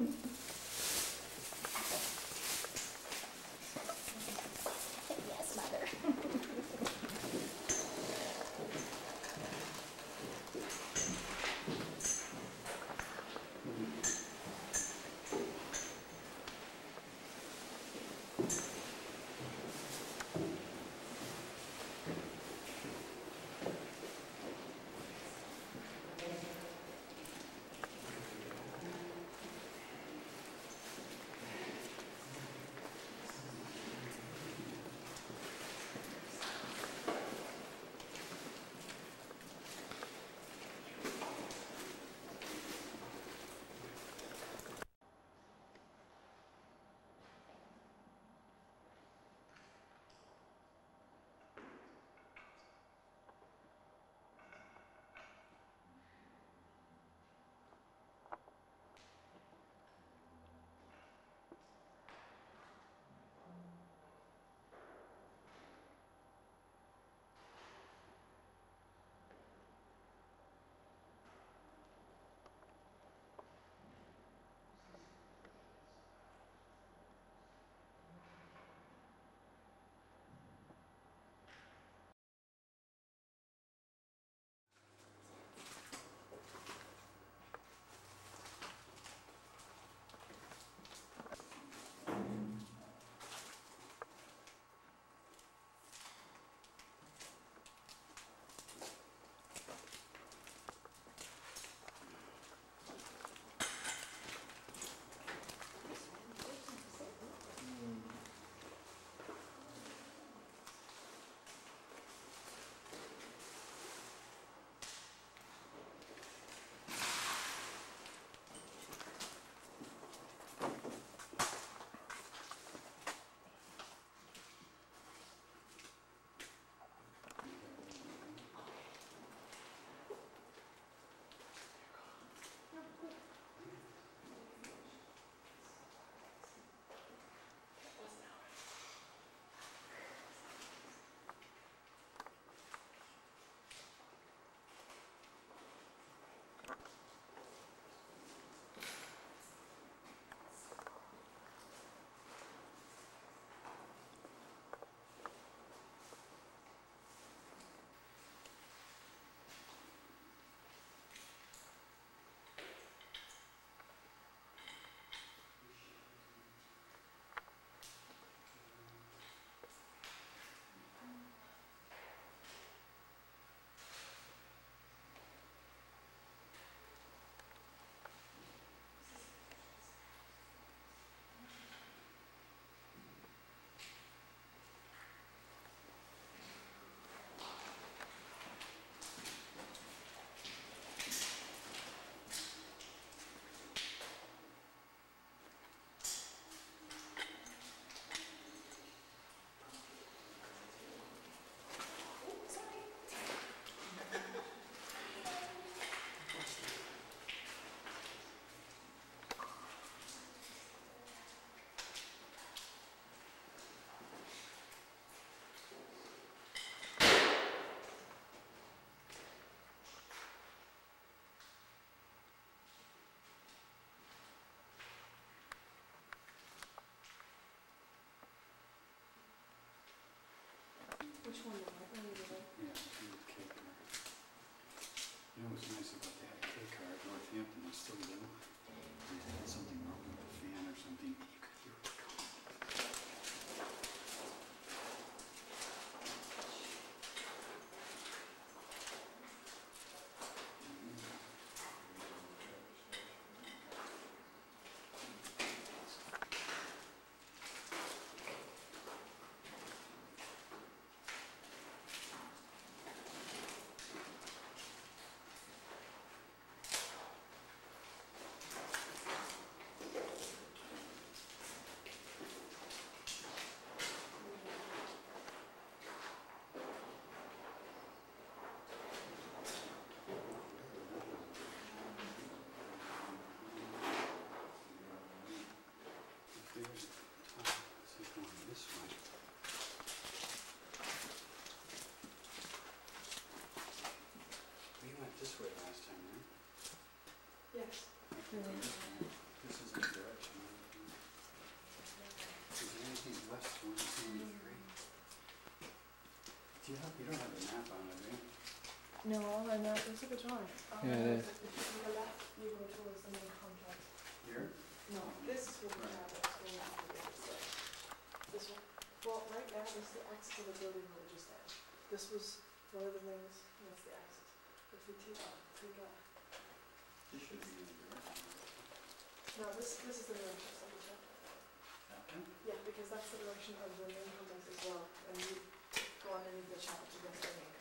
Mm-hmm. I a good drawing. Yeah, um, it is. If you go left, you go towards the main contract. Here? No, this is what we have, on the other side. This one, well, right now, this is the exit of the building we just at. This was one of the wings, and that's the exit. If we take, take out, This should be in the direction. no, this, this is the direction, so we check. Yeah, because that's the direction of the main contract as well, and you go underneath the chapel to get to the main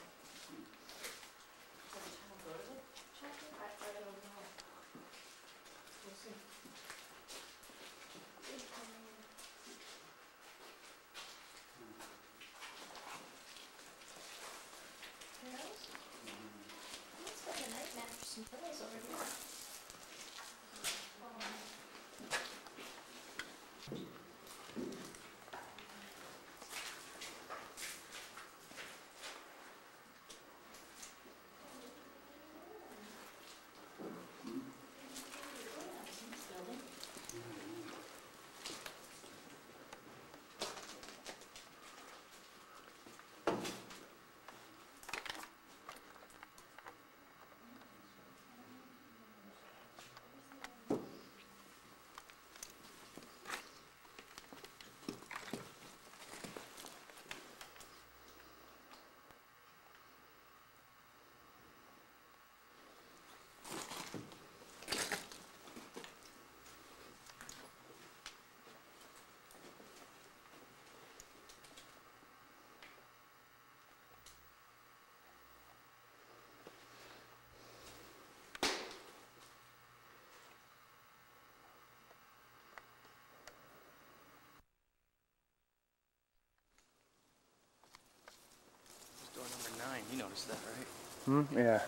number you noticed that, right? Hmm, yeah.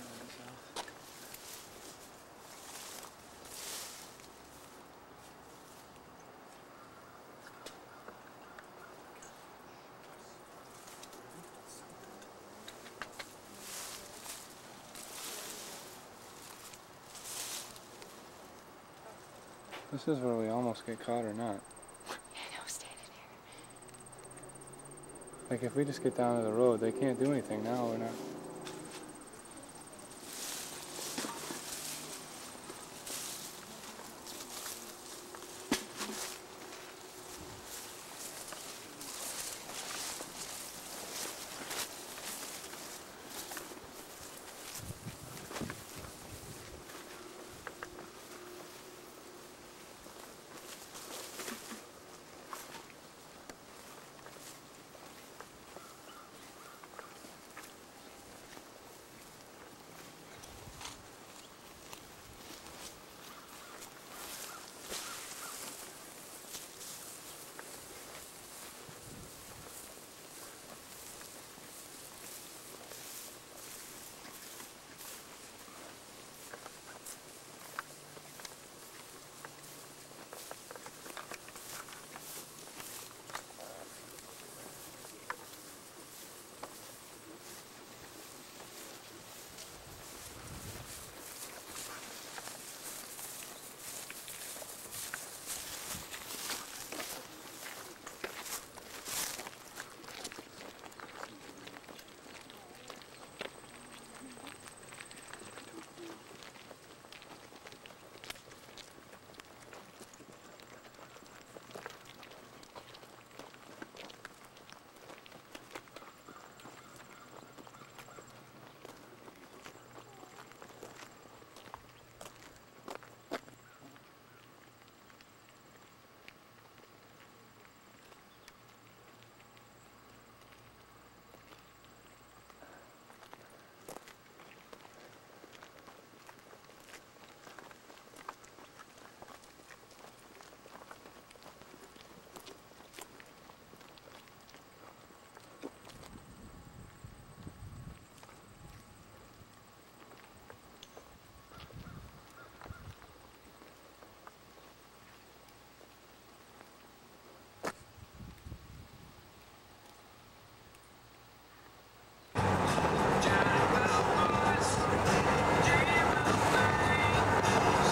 This is where we almost get caught or not. Like if we just get down to the road, they can't do anything now, we're not.